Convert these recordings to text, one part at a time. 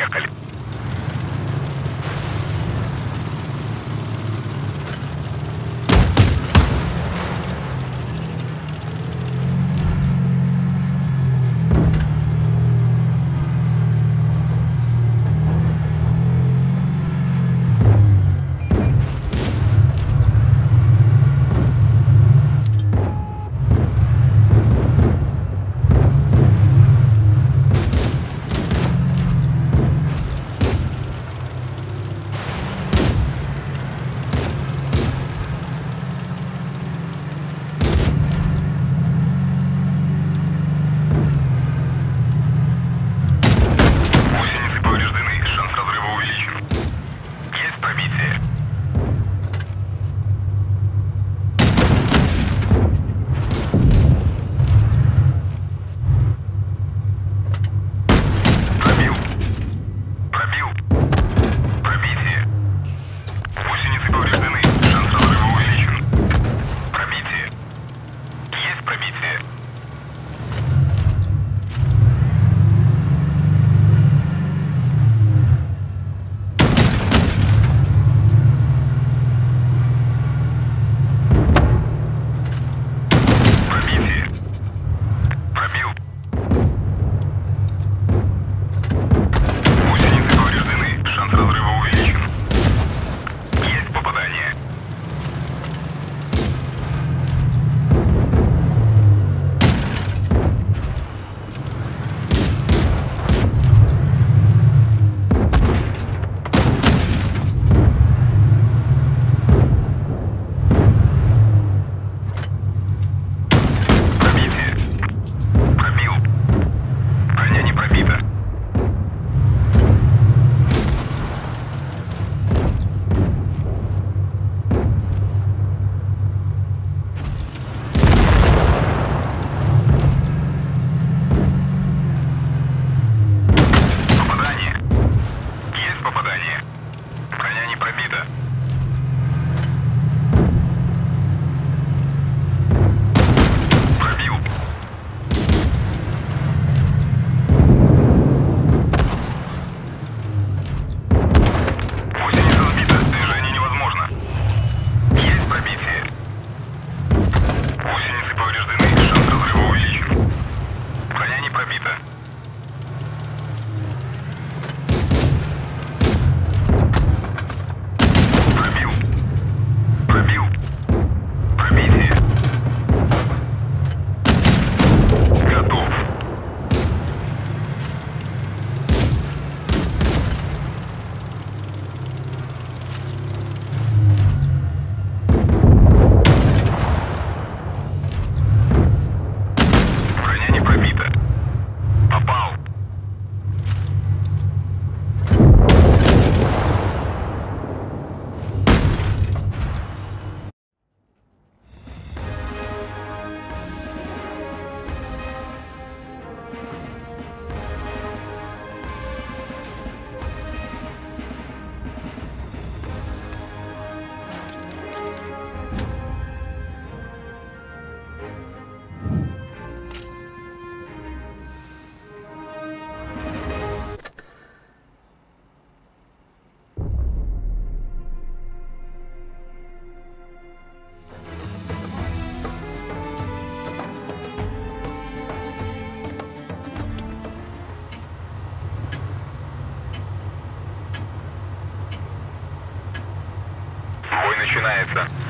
Поехали. начинается.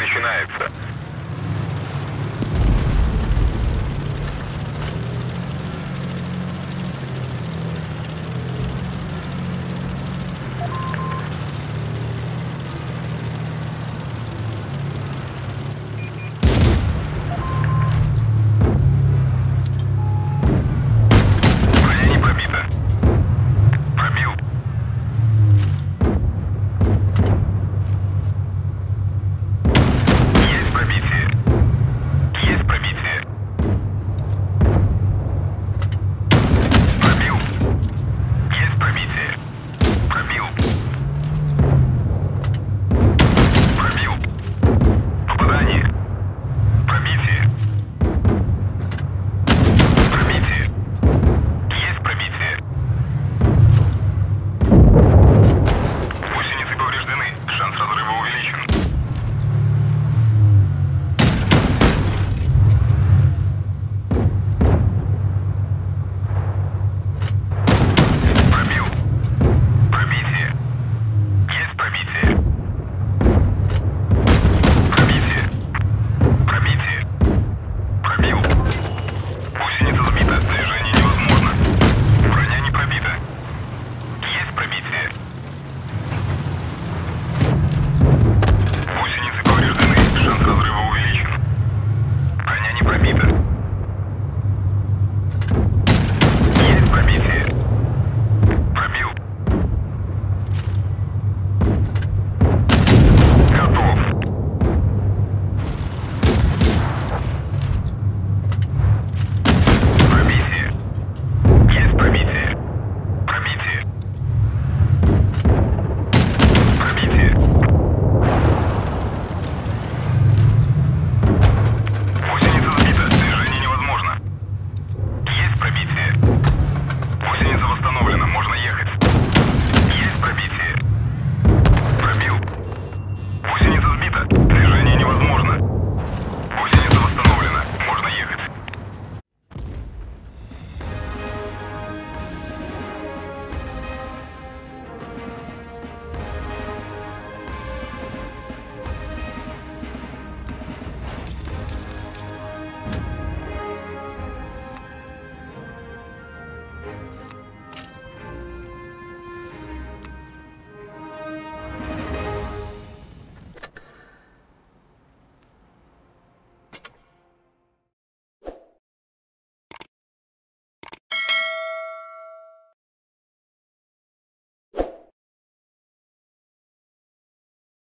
начинается.